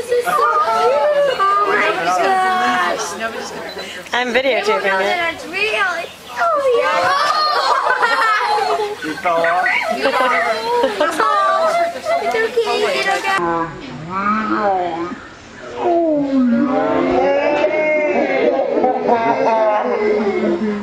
This is so cute. Oh my gosh. I'm videotaping it. It's real. Oh yeah. You fell off? Oh, Oh yeah.